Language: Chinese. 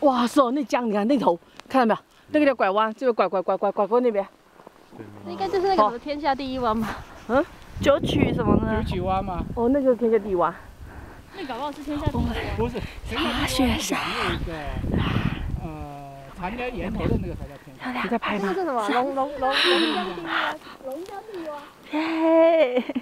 哇塞，那江你看那头，看到没有？那个叫拐弯，就是拐拐拐拐拐过那边。那应该就是那个什么天下第一弯吧？嗯，九曲什么呢？九曲湾吗？哦，那个天下第一湾。那搞不好是天下第一弯。不是，茶雪山。那个呃，长江源头的那个才叫天下。你在拍吗？这是什么？龙龙龙龙江第一湾，龙江第一湾。耶！